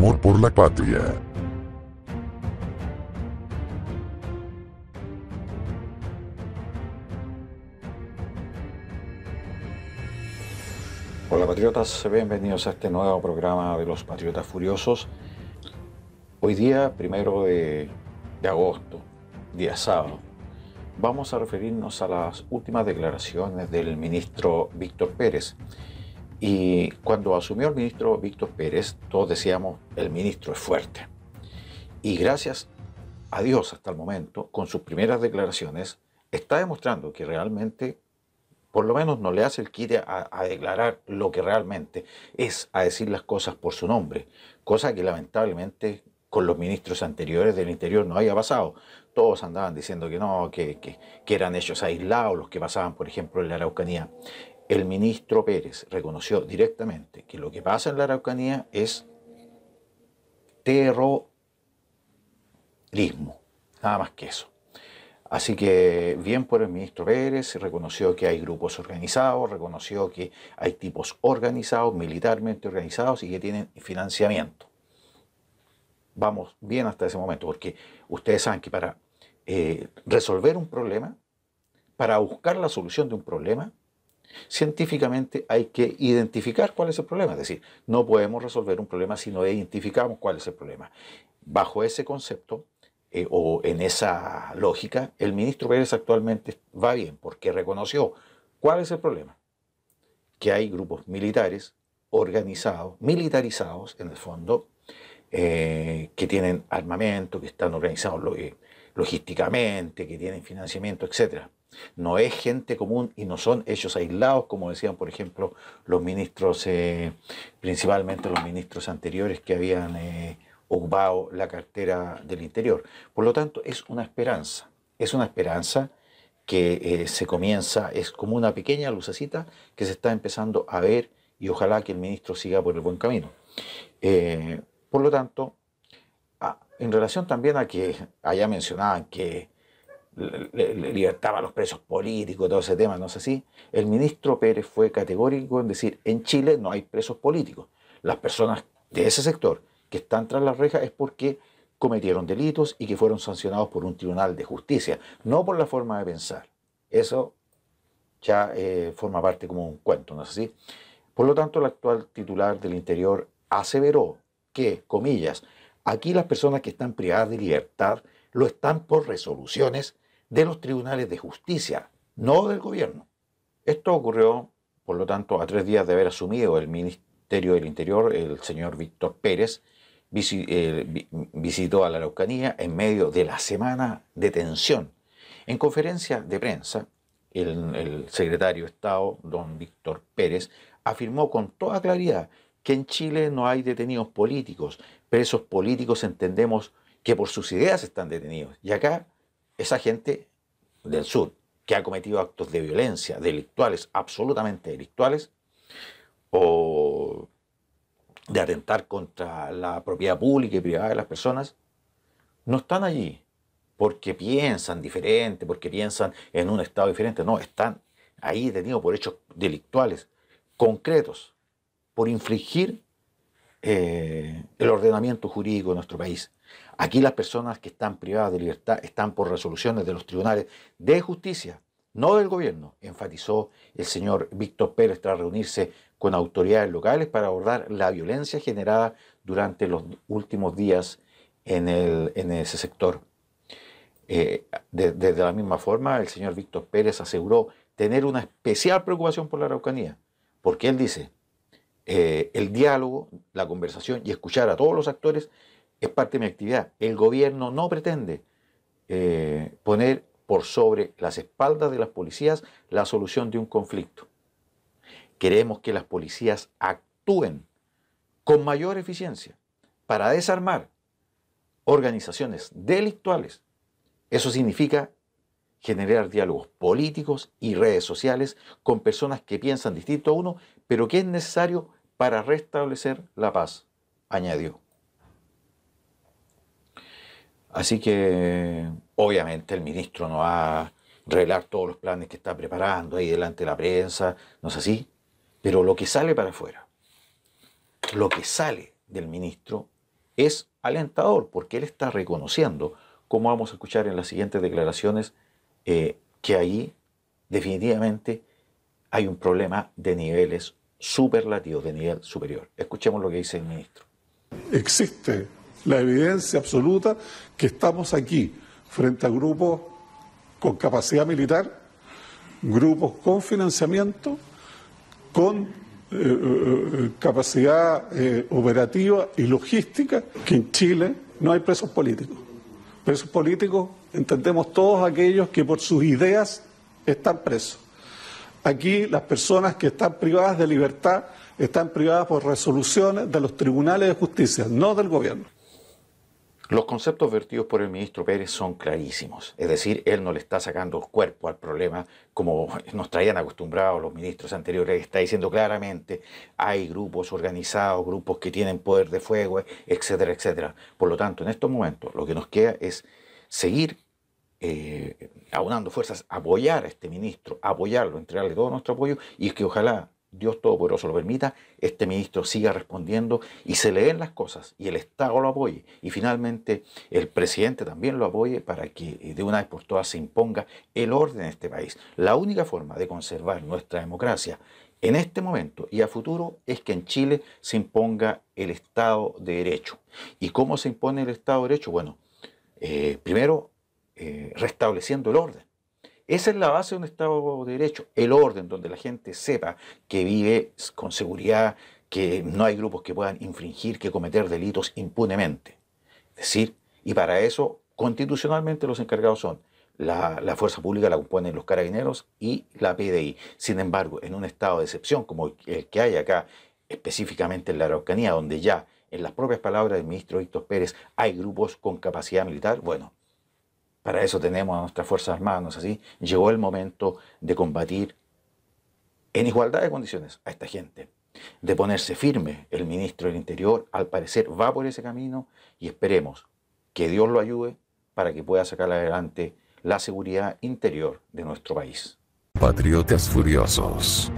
amor por la patria. Hola patriotas, bienvenidos a este nuevo programa de los Patriotas Furiosos. Hoy día, primero de, de agosto, día sábado, vamos a referirnos a las últimas declaraciones del ministro Víctor Pérez. Y cuando asumió el ministro Víctor Pérez, todos decíamos, el ministro es fuerte. Y gracias a Dios hasta el momento, con sus primeras declaraciones, está demostrando que realmente por lo menos no le hace el quite a, declarar lo que realmente es, a decir las cosas por su nombre, cosa que lamentablemente con los ministros anteriores del Interior no haya pasado. Todos andaban diciendo que no, que, que eran ellos aislados los que pasaban, por ejemplo, en la Araucanía. El ministro Pérez reconoció directamente que lo que pasa en la Araucanía es terrorismo, nada más que eso. Así que bien por el ministro Pérez, reconoció que hay grupos organizados, reconoció que hay tipos organizados, militarmente organizados y que tienen financiamiento. Vamos bien hasta ese momento, porque ustedes saben que para eh, resolver un problema, para buscar la solución de un problema, científicamente hay que identificar cuál es el problema. Es decir, no podemos resolver un problema si no identificamos cuál es el problema. Bajo ese concepto, eh, o en esa lógica, el ministro Pérez actualmente va bien porque reconoció cuál es el problema. Que hay grupos militares organizados, militarizados en el fondo, eh, que tienen armamento, que están organizados eh, logísticamente, que tienen financiamiento, etc. No es gente común y no son ellos aislados, como decían, por ejemplo, los ministros, principalmente los ministros anteriores que habían ocupado la cartera del interior. Por lo tanto, es una esperanza, es una esperanza que eh, se comienza, es como una pequeña lucecita que se está empezando a ver y ojalá que el ministro siga por el buen camino. Eh, por lo tanto, en relación también a que allá mencionaban que libertaba a los presos políticos, todo ese tema, no sé si, el ministro Pérez fue categórico en decir, en Chile no hay presos políticos. Las personas de ese sector que están tras las rejas es porque cometieron delitos y que fueron sancionados por un tribunal de justicia, no por la forma de pensar. Eso ya eh, forma parte como un cuento, ¿no es así? Por lo tanto, el actual titular del Interior aseveró que, comillas, aquí las personas que están privadas de libertad lo están por resoluciones de los tribunales de justicia, no del gobierno. Esto ocurrió, por lo tanto, a tres días de haber asumido el Ministerio del Interior el señor Víctor Pérez, eh, visitó a la Araucanía en medio de la semana de tensión. En conferencia de prensa, el, secretario de Estado, don Víctor Pérez, afirmó con toda claridad que en Chile no hay detenidos políticos. Presos políticos entendemos que por sus ideas están detenidos. Y acá, esa gente del sur que ha cometido actos de violencia delictuales, absolutamente delictuales, o de atentar contra la propiedad pública y privada de las personas, no están allí porque piensan diferente, porque piensan en un estado diferente. No, están ahí detenidos por hechos delictuales concretos, por infringir eh, el ordenamiento jurídico de nuestro país. Aquí las personas que están privadas de libertad están por resoluciones de los tribunales de justicia, no del gobierno, enfatizó el señor Víctor Pérez tras reunirse con autoridades locales para abordar la violencia generada durante los últimos días en, ese sector. Eh, de, la misma forma, el señor Víctor Pérez aseguró tener una especial preocupación por la Araucanía, porque él dice, eh, el diálogo, la conversación y escuchar a todos los actores es parte de mi actividad. El gobierno no pretende eh, poner por sobre las espaldas de las policías la solución de un conflicto. Queremos que las policías actúen con mayor eficiencia para desarmar organizaciones delictuales. Eso significa generar diálogos políticos y redes sociales con personas que piensan distinto a uno, pero que es necesario para restablecer la paz, añadió. Así que obviamente el ministro no va a revelar todos los planes que está preparando ahí delante de la prensa, no es así, pero lo que sale para afuera, lo que sale del ministro es alentador porque él está reconociendo, como vamos a escuchar en las siguientes declaraciones, eh, que ahí definitivamente hay un problema de niveles superlativos, de nivel superior. Escuchemos lo que dice el ministro. Existe la evidencia absoluta que estamos aquí frente a grupos con capacidad militar, grupos con financiamiento, con eh, eh, capacidad eh, operativa y logística, que en Chile no hay presos políticos. Presos políticos entendemos todos aquellos que por sus ideas están presos. Aquí las personas que están privadas de libertad están privadas por resoluciones de los tribunales de justicia, no del gobierno. Los conceptos vertidos por el ministro Pérez son clarísimos, es decir, él no le está sacando cuerpo al problema como nos traían acostumbrados los ministros anteriores, está diciendo claramente hay grupos organizados, grupos que tienen poder de fuego, etcétera, etcétera. Por lo tanto, en estos momentos lo que nos queda es seguir eh, aunando fuerzas, apoyar a este ministro, apoyarlo, entregarle todo nuestro apoyo y que ojalá Dios Todopoderoso lo permita, este ministro siga respondiendo y se le den las cosas y el Estado lo apoye y finalmente el presidente también lo apoye para que eh, de una vez por todas se imponga el orden en este país. La única forma de conservar nuestra democracia en este momento y a futuro es que en Chile se imponga el Estado de Derecho. ¿Y cómo se impone el Estado de Derecho? Bueno, eh, primero eh, restableciendo el orden. Esa es la base de un Estado de Derecho, el orden donde la gente sepa que vive con seguridad, que no hay grupos que puedan infringir, que cometer delitos impunemente. Es decir, y para eso constitucionalmente los encargados son la, la, fuerza pública la componen los carabineros y la PDI. Sin embargo, en un estado de excepción como el que hay acá, específicamente en la Araucanía, donde ya, en las propias palabras del ministro Víctor Pérez, hay grupos con capacidad militar, bueno, para eso tenemos a nuestras Fuerzas Armadas, así? Llegó el momento de combatir en igualdad de condiciones a esta gente, de ponerse firme. El ministro del Interior, al parecer, va por ese camino y esperemos que Dios lo ayude para que pueda sacar adelante la seguridad interior de nuestro país. Patriotas Furiosos.